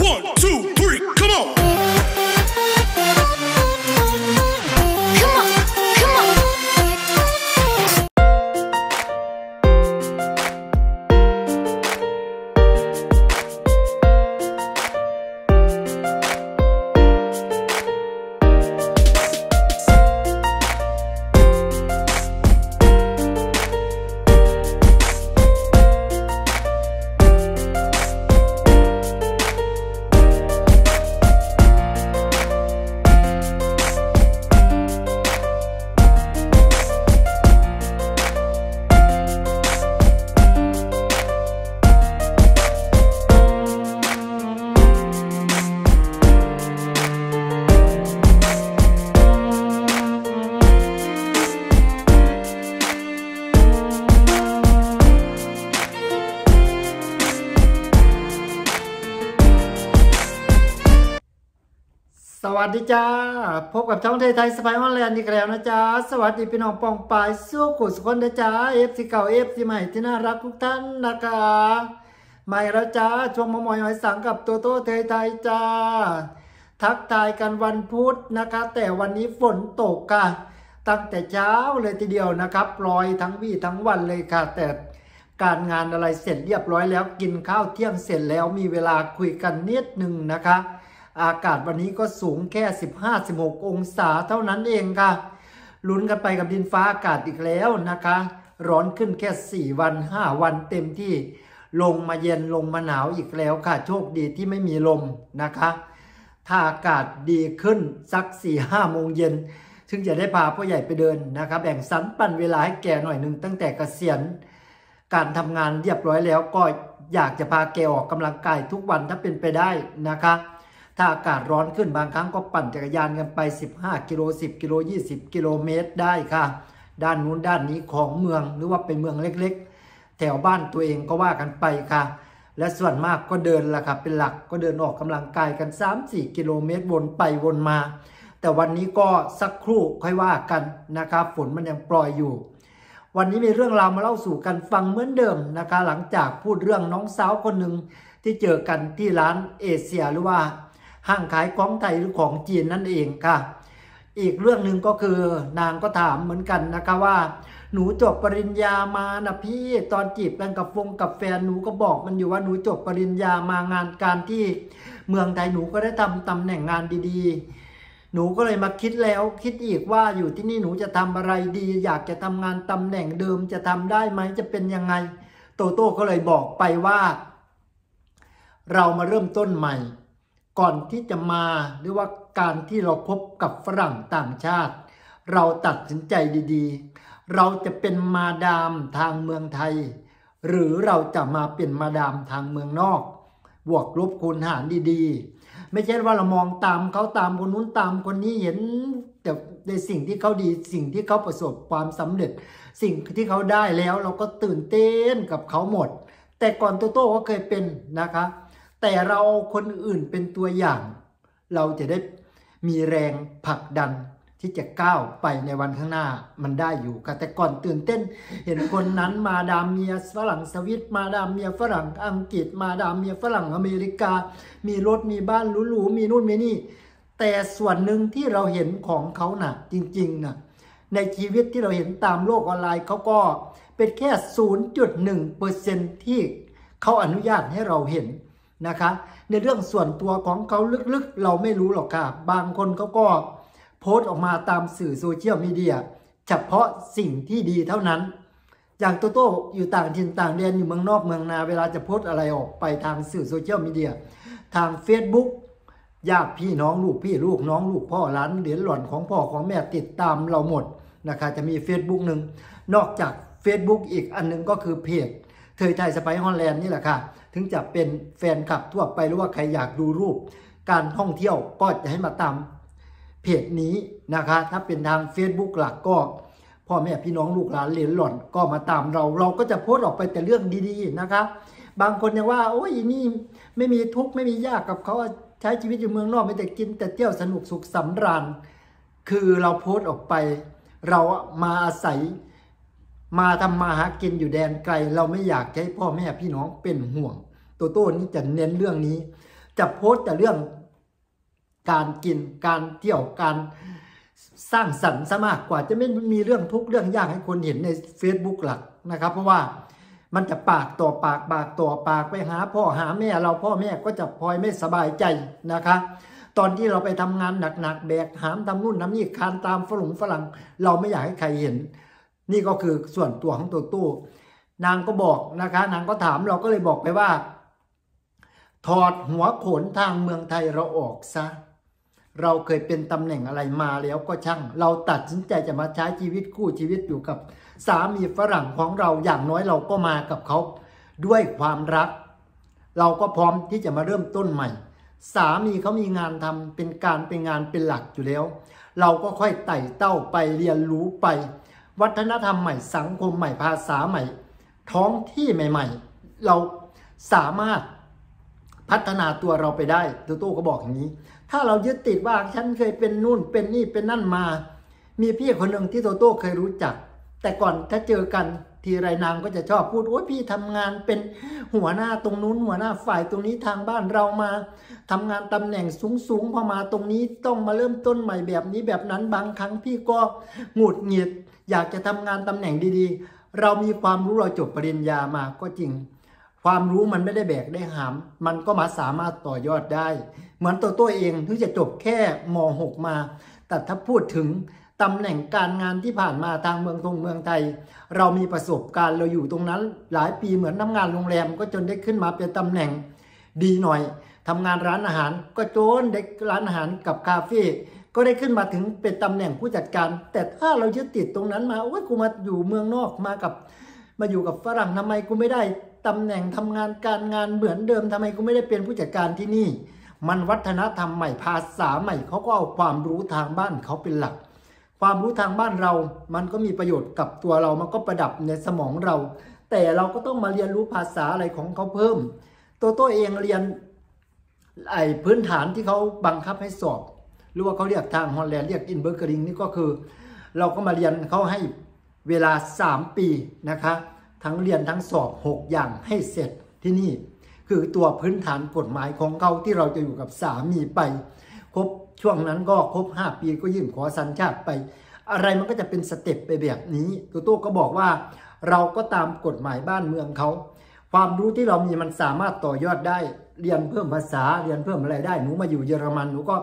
One, two, วัสดีจ้า พบกับช่องไทยไทยสไปออนแลนด์อีกแล้วนะจ๊ะสวัสดีพี่น้องปองปายสู้กุศลนะจ๊ะเอฟซีเก่าเอฟซีใหม่ที่น่ารักทุกท่านนะคะใหม่แล้วจ้าช่วงมะมอยหอยสังกับตัวโตไทยไทยจ้า ทักทายกันวันพุธนะคะ แต่วันนี้ฝนตกค่ะ ตั้งแต่เช้าเลยทีเดียวนะครับลอยทั้งวี่ทั้งวันเลยค่ะ แต่การงานอะไรเสร็จเรียบร้อยแล้วกินข้าวเที่ยงเสร็จแล้วมีเวลาคุยกันนิดหนึ่งนะคะ อากาศวันนี้ก็สูงแค่ 15-16 องศาเท่านั้นเองค่ะ ลุ้นกันไปกับดินฟ้าอากาศอีกแล้วนะคะ ร้อนขึ้นแค่ 4 วัน 5 วันเต็มที่ ลงมาเย็นลงมาหนาวอีกแล้วค่ะ โชคดีที่ไม่มีลมนะคะ ถ้าอากาศดีขึ้นสัก4ี่ห้าโมงเย็นถึงจะได้พาพ่อใหญ่ไปเดินนะครับแบ่งสรรปันเวลาให้แกหน่อยหนึ่งตั้งแต่เกษียณการทำงานเรียบร้อยแล้วก็อยากจะพาแกออกกำลังกายทุกวันถ้าเป็นไปได้นะคะ ถ้าอากาศร้อนขึ้นบางครั้งก็ปั่นจักรยานกันไป 15 กิโล 10 กิโล 20 กิโลเมตรได้ค่ะ ด้านนู้นด้านนี้ของเมืองหรือว่าเป็นเมืองเล็กๆ แถวบ้านตัวเองก็ว่ากันไปค่ะ และส่วนมากก็เดินละค่ะเป็นหลักก็เดินออกกำลังกายกัน 3-4 กิโลเมตรวนไปวนมา แต่วันนี้ก็สักครู่ค่อยว่ากันนะครับฝนมันยังปล่อยอยู่วันนี้มีเรื่องราวมาเล่าสู่กันฟังเหมือนเดิมนะคะ หลังจากพูดเรื่องน้องสาวคนหนึ่งที่เจอกันที่ร้านเอเชียหรือว่า ห้างขายของไทยหรือของจีนนั่นเองค่ะ อีกเรื่องหนึ่งก็คือนางก็ถามเหมือนกันนะคะว่า หนูจบปริญญามานะพี่ตอนจีบกันกับฟงกับแฟนหนูก็บอกมันอยู่ว่าหนูจบปริญญามางานการที่ เมืองไทยหนูก็ได้ทำตำแหน่งงานดีๆ หนูก็เลยมาคิดแล้วคิดอีกว่าอยู่ที่นี่หนูจะทำอะไรดี อยากจะทำงานตำแหน่งเดิมจะทำได้ไหมจะเป็นยังไง โตโต้ก็เลยบอกไปว่า เรามาเริ่มต้นใหม่ ก่อนที่จะมาหรือว่าการที่เราพบกับฝรั่งต่างชาติ เราตัดสินใจดีๆ เราจะเป็นมาดามทางเมืองไทย หรือเราจะมาเป็นมาดามทางเมืองนอก บวกลบคูณหารดีๆ ไม่ใช่ว่าเรามองตามเขาตามคนนู้นตามคนนี้เห็นแต่ในสิ่งที่เขาดีสิ่งที่เขาประสบความสำเร็จ สิ่งที่เขาได้แล้วเราก็ตื่นเต้นกับเขาหมด แต่ก่อนโตโต้ก็เคยเป็นนะคะ แต่เราคนอื่นเป็นตัวอย่าง เราจะได้มีแรงผลักดันที่จะก้าวไปในวันข้างหน้ามันได้อยู่ค่ะแต่ก่อนตื่นเต้น เห็นคนนั้นมาดามเมียฝรั่งสวิตมาดามเมียฝรั่งอังกฤษ มาดามเมียฝรั่งอเมริกา มีรถมีบ้านหรูๆมีนู่นมีนี่ แต่ส่วนหนึ่งที่เราเห็นของเขาหน่ะจริงๆน่ะในชีวิตที่เราเห็นตามโลกออนไลน์เขาก็เป็นแค่ 0.1%ที่เขาอนุญาตให้เราเห็น นะคะ ในเรื่องส่วนตัวของเขาลึกๆ เราไม่รู้หรอกค่ะ บางคนเขาก็โพสต์ออกมาตามสื่อโซเชียลมีเดียเฉพาะสิ่งที่ดีเท่านั้น อย่างโตโต้อยู่ต่างถิ่นต่างแดนอยู่เมืองนอกเมืองนาเวลาจะโพสต์อะไรออกไปทางสื่อโซเชียลมีเดียทาง Facebook ญาติพี่น้องลูกพี่ลูกน้องลูกพ่อหลานเหรียญหล่อนของพ่อของแม่ติดตามเราหมดนะคะจะมี Facebook หนึ่งนอกจาก Facebook อีกอันหนึงก็คือเพจเทยไทยสไปฮอลแลนด์นี่แหละค่ะ ถึงจะเป็นแฟนคลับทั่วไปหรือว่าใครอยากดูรูป การท่องเที่ยวก็จะให้มาตามเพจนี้นะคะ ถ้าเป็นทาง Facebook หลักก็พ่อแม่พี่น้องลูกหลานเหรียญหล่อนก็มาตามเรา เราก็จะโพสต์ออกไปแต่เรื่องดีๆนะคะ บางคนเนี่ยว่า โอ้ยนี่ไม่มีทุกข์ไม่มียากกับเขาใช้ชีวิตอยู่เมืองนอกไม่แต่กิน แต่เที่ยวสนุกสุขสำราญ คือเราโพสต์ออกไป เรามาอาศัย มาทำมาหากินอยู่แดนไกล เราไม่อยากให้พ่อแม่พี่น้องเป็นห่วง โตโต้นี่จะเน้นเรื่องนี้ จะโพสต์แต่เรื่องการกินการเที่ยวการสร้างสรรค์ซะมากกว่าจะไม่มีเรื่องทุกเรื่องยากให้คนเห็นใน Facebook หลักนะครับ เพราะว่ามันจะปากต่อปากปากต่อปากไปหาพ่อหาแม่เราพ่อแม่ก็จะพลอยไม่สบายใจนะคะ ตอนที่เราไปทำงานหนักๆแบกหามทำนู่นทำนี่คานตามฝรั่งฝรั่ง เราไม่อยากให้ใครเห็น นี่ก็คือส่วนตัวของตัวตู้ นางก็บอกนะคะ นางก็ถามเราก็เลยบอกไปว่า ถอดหัวโขนทางเมืองไทยเราออกซะ เราเคยเป็นตำแหน่งอะไรมาแล้วก็ช่าง เราตัดสินใจจะมาใช้ชีวิตคู่ชีวิตอยู่กับ สามีฝรั่งของเราอย่างน้อยเราก็มากับเขาด้วยความรัก เราก็พร้อมที่จะมาเริ่มต้นใหม่ สามีเขามีงานทำเป็นการเป็นงานเป็นหลักอยู่แล้ว เราก็ค่อยไต่เต้าไปเรียนรู้ไป วัฒนธรรมใหม่สังคมใหม่ภาษาใหม่ ท้องที่ใหม่ ๆ เราสามารถพัฒนาตัวเราไปได้ตูโต้ก็บอกอย่างนี้ ถ้าเรายึดติดว่าฉันเคยเป็นนู่นเป็นนี่เป็นนั่นมา มีพี่คนหนึ่งที่โตโต้เคยรู้จัก แต่ก่อนถ้าเจอกัน ทีไรนางก็จะชอบพูดโอ้ยพี่ทำงานเป็นหัวหน้าตรงนู้นหัวหน้าฝ่ายตรงนี้ทางบ้านเรามาทำงานตำแหน่งสูงๆพอมาตรงนี้ต้องมาเริ่มต้นใหม่แบบนี้แบบนั้นบางครั้งพี่ก็หงุดหงิด อยากจะทำงานตำแหน่งดีๆ เรามีความรู้เราจบปริญญามาก็จริง ความรู้มันไม่ได้แบกได้หาม มันก็มาสามารถต่อยอดได้ เหมือนตัวตัวเองที่จะจบแค่ม .6 มา แต่ถ้าพูดถึง ตำแหน่งการงานที่ผ่านมาทางเมืองทงเมืองไทย เรามีประสบการณ์เราอยู่ตรงนั้น หลายปีเหมือนทำงานโรงแรมก็จนได้ขึ้นมาเป็นตำแหน่งดีหน่อยทำงานร้านอาหารก็จนเด็กร้านอาหารกับคาเฟ่ก็ได้ขึ้นมาถึงเป็นตำแหน่งผู้จัดการ แต่ถ้าเรายึดติดตรงนั้นมาโอ้ยกูมาอยู่เมืองนอกมากับ มาอยู่กับฝรั่งทำไมกูไม่ได้ตำแหน่งทำงานการงานเหมือนเดิมทำไมกูไม่ได้เป็นผู้จัดการที่นี่ มันวัฒนธรรมใหม่ภาษาใหม่เขาก็เอาความรู้ทางบ้านเขาเป็นหลัก ความรู้ทางบ้านเรา มันก็มีประโยชน์กับตัวเรา มันก็ประดับในสมองเรา แต่เราก็ต้องมาเรียนรู้ภาษาอะไรของเขาเพิ่ม ตัวตัวเองเรียนไอ้พื้นฐานที่เขาบังคับให้สอบ หรือว่าเขาเรียกทางฮอลแลนด์เรียกอินเบอร์เกริงนี่ก็คือ เราก็มาเรียนเขาให้เวลา 3 ปีนะคะ ทั้งเรียนทั้งสอบ 6 อย่างให้เสร็จที่นี่ คือตัวพื้นฐานกฎหมายของเขาที่เราจะอยู่กับสามีไป ครบ ช่วงนั้นก็ครบ 5 ปีก็ยื่นขอสัญชาติไป อะไรมันก็จะเป็นสเต็ปไปแบบนี้ตัวโต้ก็บอกว่า เราก็ตามกฎหมายบ้านเมืองเขาความรู้ที่เรามีมันสามารถต่อยอดได้เรียนเพิ่มภาษาเรียนเพิ่มอะไรได้หนูมาอยู่เยอรมันหนูก็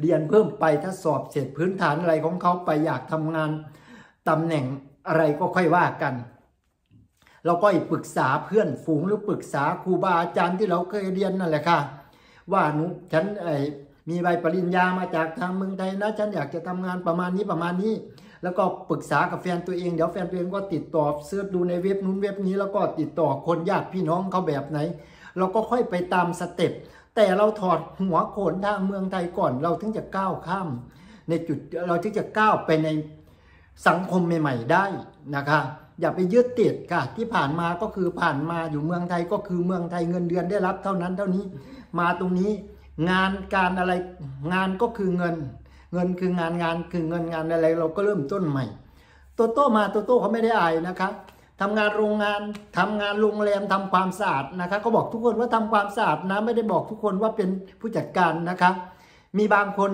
เรียนเพิ่มไปถ้าสอบเสร็จพื้นฐานอะไรของเขาไปอยากทำงานตำแหน่งอะไรก็ค่อยว่ากัน เราก็ปรึกษาเพื่อนฝูงหรือปรึกษาครูบาอาจารย์ที่เราเคยเรียนนั่นแหละค่ะ ว่าหนูฉันไอ มีใบปริญญามาจากทางเมืองไทยนะ ฉันอยากจะทำงานประมาณนี้ประมาณนี้ แล้วก็ปรึกษากับแฟนตัวเอง เดี๋ยวแฟนตัวเองก็ติดต่อเสิร์ชดูในเว็บนู้นเว็บนี้ แล้วก็ติดต่อคนญาติพี่น้องเขาแบบไหน เราก็ค่อยไปตามสเต็ป แต่เราถอดหัวโขนทางเมืองไทยก่อน เราถึงจะก้าวข้าม ในจุดเราถึงจะก้าวไปในสังคมใหม่ ๆ ได้นะคะอย่าไปยึดติดค่ะ ที่ผ่านมาก็คือผ่านมาอยู่เมืองไทยก็คือเมืองไทยเงินเดือนได้รับเท่านั้นเท่านี้ มาตรงนี้ งานการอะไรงานก็คือเงิน เงินคืองานงานคือเงินงานอะไร เราก็เริ่มต้นใหม่โตโต้มาโตโต้เขาไม่ได้อายนะครับทำงานโรงงานทำงานโรงแรมทำความสะอาดนะครับก็บอกทุกคนว่าทำความสะอาดนะไม่ได้บอกทุกคนว่าเป็นผู้จัดการนะครับมีบางคน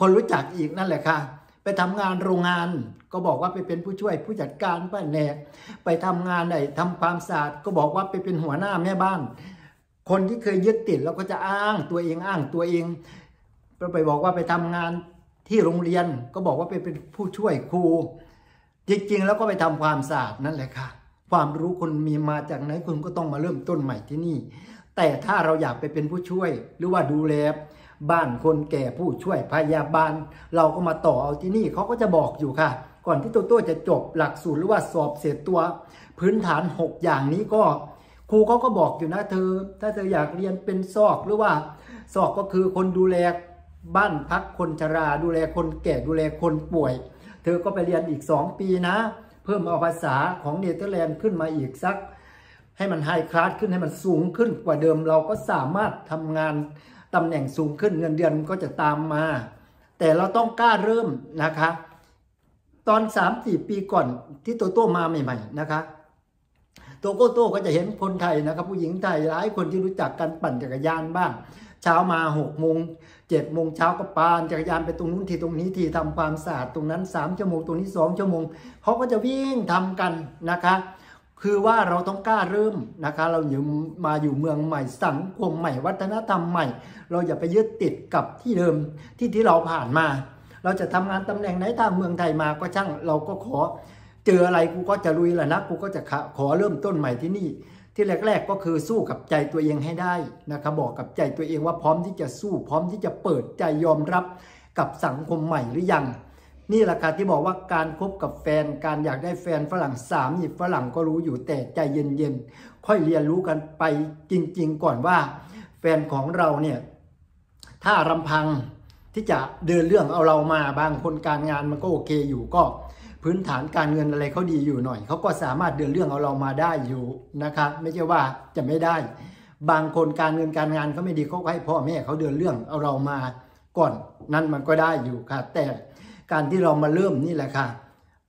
คนรู้จักอีกนั่นแหละค่ะ ไปทำงานโรงงานก็บอกว่าไปเป็นผู้ช่วยผู้จัดการป้าแหนกไปทำงานไหนทำความสะอาดก็บอกว่าไปเป็นหัวหน้าแม่บ้าน คนที่เคยยึดติดเราก็จะอ้างตัวเองอ้างตัวเองไปบอกว่าไปทำงานที่โรงเรียนก็บอกว่าไปเป็นผู้ช่วยครู จริงๆ แล้วก็ไปทำความสะอาดนั่นแหละค่ะ ความรู้คุณมีมาจากไหนคุณก็ต้องมาเริ่มต้นใหม่ที่นี่ แต่ถ้าเราอยากไปเป็นผู้ช่วย หรือว่าดูแลบ้านคนแก่ผู้ช่วยพยาบาล เราก็มาต่อเอาที่นี่เขาก็จะบอกอยู่ค่ะ ก่อนที่ตัวตัวจะจบหลักสูตรหรือว่าสอบเสร็จตัว พื้นฐาน 6 อย่างนี้ก็ ครูเขาก็บอกอยู่นะเธอ ถ้าเธออยากเรียนเป็นซอกหรือว่าซอกก็คือคนดูแลบ้านพักคนชรา ดูแลคนแก่ดูแลคนป่วย เธอก็ไปเรียนอีก 2 ปีนะ เพิ่มเอาภาษาของเนเธอร์แลนด์ขึ้นมาอีกสัก ให้มัน high class ขึ้นให้มันสูงขึ้นกว่าเดิมเราก็สามารถทำงานตำแหน่งสูงขึ้นเงินเดือนก็จะตามมา แต่เราต้องกล้าเริ่มนะคะ ตอน 3-4 ปีก่อนที่โตโต้มาใหม่ ๆ นะคะ โตโก้โต้ก็จะเห็นคนไทยนะครับ ผู้หญิงไทยหลายคนที่รู้จักกันปั่นจักรยานบ้าง เช้ามาหกโมงเจ็ดโมงเช้าก็ปั่นจักรยานไปตรงนู้นทีตรงนี้ทีทำความสะอาดตรงนั้นสามชั่วโมงตรงนี้สองชั่วโมงเขาก็จะวิ่งทำกันนะคะคือว่าเราต้องกล้าเริ่มนะคะ เราอยู่มาอยู่เมืองใหม่สังคมใหม่วัฒนธรรมใหม่ เราอย่าไปยึดติดกับที่เดิมที่ที่เราผ่านมา เราจะทำงานตำแหน่งไหนทางเมืองไทยมาก็ช่างเราก็ขอ เจออะไรกูก็จะลุยแหละนะกูก็จะขะขอเริ่มต้นใหม่ที่นี่ ที่แรก ๆก็คือสู้กับใจตัวเองให้ได้นะครับบอกกับใจตัวเองว่าพร้อมที่จะสู้ พร้อมที่จะเปิดใจยอมรับกับสังคมใหม่หรือยัง นี่แหละค่ะที่บอกว่าการคบกับแฟนการอยากได้แฟนฝรั่งสามหยิบฝรั่งก็รู้อยู่แต่ใจเย็นๆค่อยเรียนรู้กันไปจริง ๆ ก่อนว่า แฟนของเราเนี่ยถ้ารำพังที่จะเดินเรื่องเอาเรามาบางคนการงานมันก็โอเคอยู่ก็ พื้นฐานการเงินอะไรเขาดีอยู่หน่อย เขาก็สามารถเดินเรื่องเอาเรามาได้อยู่นะคะไม่ใช่ว่าจะไม่ได้ บางคนการเงินการงานเขาไม่ดีเขาก็ให้พ่อแม่เขาเดินเรื่องเอาเรามาก่อนนั่นมันก็ได้อยู่ค่ะ แต่การที่เรามาเริ่มนี่แหละค่ะ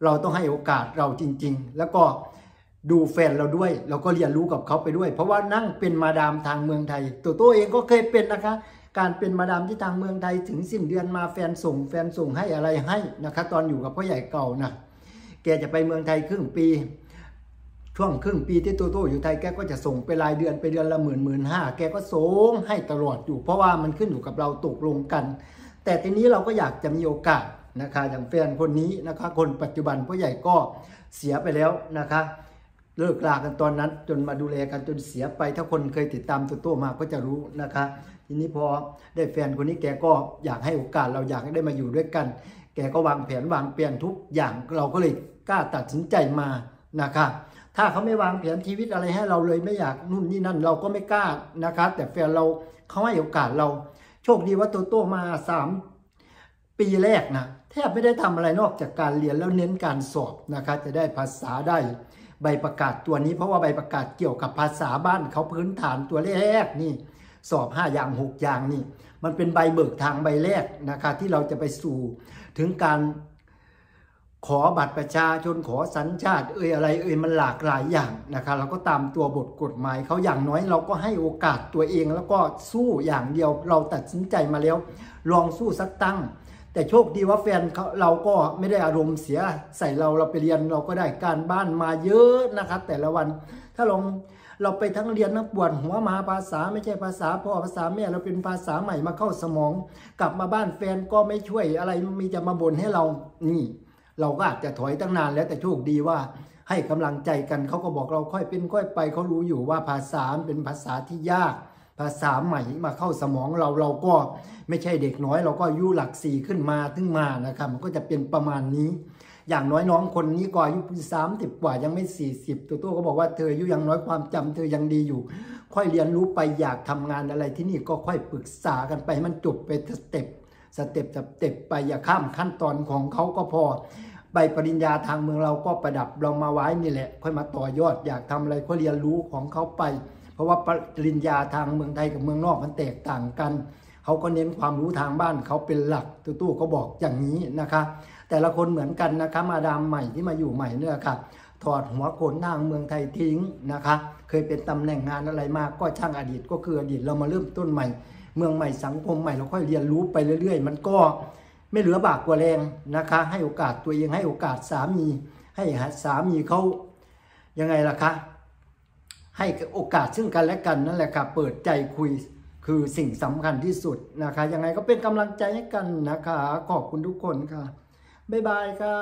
เราต้องให้โอกาสเราจริง ๆ แล้วก็ดูแฟนเราด้วย เราก็เรียนรู้กับเขาไปด้วย เพราะว่านั่งเป็นมาดามทางเมืองไทย ตัวตัวเองก็เคยเป็นนะคะ การเป็นมาดามที่ทางเมืองไทยถึงสิ้นเดือนมาแฟนส่ง แฟนส่งให้อะไรให้นะคะตอนอยู่กับพ่อใหญ่เก่านะแกจะไปเมืองไทยครึ่งปี ช่วงครึ่งปีที่ตัวโตอยู่ไทยแกก็จะส่งไปรายเดือนไปเดือนละหมื่นหมื่นห้าแกก็ส่งให้ตลอดอยู่ เพราะว่ามันขึ้นอยู่กับเราตกลงกัน แต่ทีนี้เราก็อยากจะมีโอกาสนะคะอย่างแฟนคนนี้นะคะคนปัจจุบันพ่อใหญ่ก็เสียไปแล้วนะคะ เลิกลากันตอนนั้น จนมาดูแลกันจนเสียไป ถ้าคนเคยติดตามตัวโตมาก็จะรู้นะคะ ทีนี้พอได้แฟนคนนี้แกก็อยากให้โอกาสเราอยากให้ได้มาอยู่ด้วยกัน แกก็วางแผนวางเปลี่ยนทุกอย่างเราก็เลยกล้าตัดสินใจมานะคะถ้าเขาไม่วางแผนชีวิตอะไรให้เราเลยไม่อยากนู่นนี่นั่นเราก็ไม่กล้านะคะแต่แฟนเราเขาให้โอกาสเรา โชคดีว่าโตโตมาสามปีแรกนะแทบไม่ได้ทำอะไรนอกจากการเรียนแล้วเน้นการสอบนะคะจะได้ภาษาได้ ใบประกาศตัวนี้เพราะว่าใบประกาศเกี่ยวกับภาษาบ้านเขาพื้นฐานตัวแรกนี่ สอบ 5 อย่าง 6 อย่างนี่ มันเป็นใบเบิกทางใบแรกนะคะที่เราจะไปสู่ถึงการขอบัตรประชาชนขอสัญชาติ เอ่ยอะไรเอ่ยมันหลากหลายอย่างนะคะเราก็ตามตัวบทกฎหมายเขาอย่างน้อยเราก็ให้โอกาสตัวเองแล้วก็สู้อย่างเดียวเราตัดสินใจมาแล้ว ลองสู้สักตั้ง แต่โชคดีว่าแฟนเขาเราก็ไม่ได้อารมณ์เสียใส่เราเราไปเรียนเราก็ได้การบ้านมาเยอะนะคะแต่ละวันถ้าลองเราไปทั้งเรียนทั้งปวดหัวมาภาษาไม่ใช่ภาษาพ่อภาษาแม่เราเป็นภาษาใหม่มาเข้าสมอง กลับมาบ้านแฟนก็ไม่ช่วยอะไรมีจะมาบ่นให้เรานี่ เราก็อาจจะถอยตั้งนานแล้วแต่โชคดีว่าให้กำลังใจกันเขาก็บอกเราค่อยเป็นค่อยไปเขารู้อยู่ว่าภาษาเป็นภาษาที่ยาก ภาษาใหม่มาเข้าสมองเราเราก็ไม่ใช่เด็กน้อย เราก็อายุหลักสี่ขึ้นมาถึงมานะครับ มันก็จะเป็นประมาณนี้ อย่างน้อยน้องคนนี้ก็อายุสามสิบกว่ายังไม่สี่สิบโตโต้ก็บอกว่าเธออายุยังน้อยความจำเธอยังดีอยู่ ค่อยเรียนรู้ไปอยากทำงานอะไรที่นี่ก็ค่อยปรึกษากันไปมันจบไป step step step ไปอย่าข้ามขั้นตอนของเขาก็พอใบปริญญาทางเมืองเราก็ประดับเรามาไว้นี่แหละ ค่อยมาต่อยอดอยากทำอะไรก็เรียนรู้ของเขาไป ราะว่าปริญญาทางเมืองไทยกับเมืองนอกมันแตกต่างกัน เขาก็เน้นความรู้ทางบ้านเขาเป็นหลักตู้ตู้ก็บอกอย่างนี้นะคะ แต่ละคนเหมือนกันนะคะมาดามใหม่ที่มาอยู่ใหม่เนี่ยค่ะถอดหัวโขนทางเมืองไทยทิ้งนะคะ เคยเป็นตำแหน่งงานอะไรมาก็ช่างอดีตก็คืออดีตเรามาเริ่มต้นใหม่ เมืองใหม่สังคมใหม่เราค่อยเรียนรู้ไปเรื่อย ๆ มันก็ไม่เหลือบากกว่าแรงนะคะ ให้โอกาสตัวเองให้โอกาสสามี ให้สามีเขายังไงล่ะคะ ให้โอกาสซึ่งกันและกันนั่นแหละค่ะเปิดใจคุยคือสิ่งสำคัญที่สุดนะคะยังไงก็เป็นกำลังใจให้กันนะคะ ขอบคุณทุกคนค่ะ บ๊ายบายค่ะ